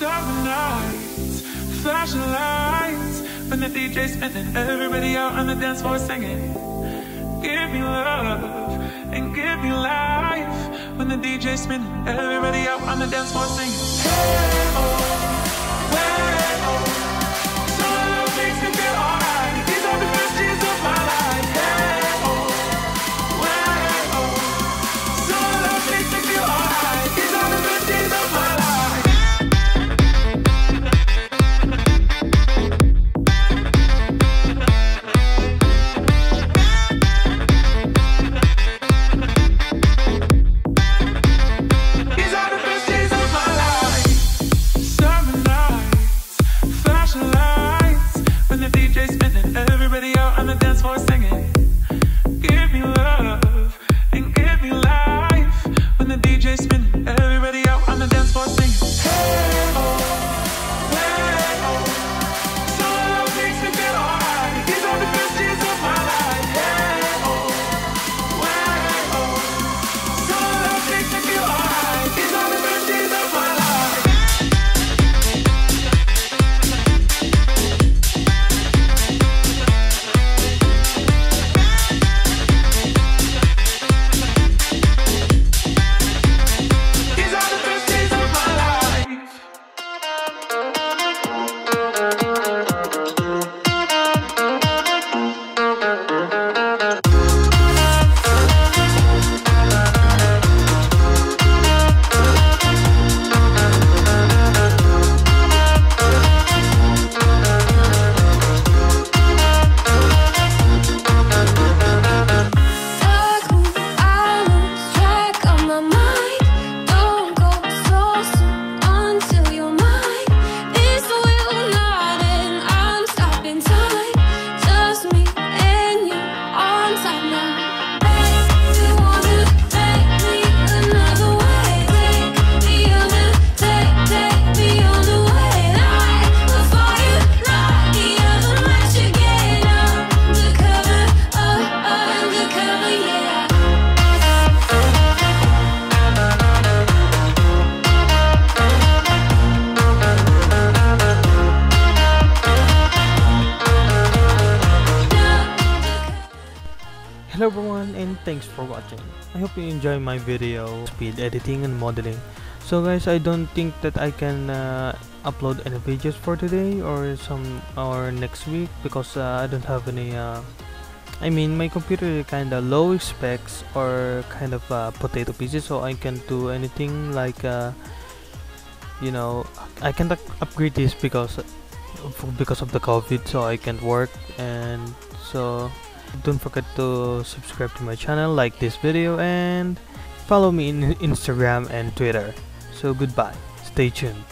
summer nights, flashing lights, when the DJ's spinning, everybody out on the dance floor singing. Give me love and give me life, when the DJ's spinning, everybody out on the dance floor singing. Hey, oh. And thanks for watching. I hope you enjoy my video speed editing and modeling. So guys, I don't think that I can uh, upload any videos for today or some or next week because uh, I don't have any uh, I mean my computer is kind of low specs or kind of uh, potato pieces so I can't do anything like uh, you know I can't upgrade this because because of the covid so I can't work and so don't forget to subscribe to my channel like this video and follow me in instagram and twitter. So goodbye. Stay tuned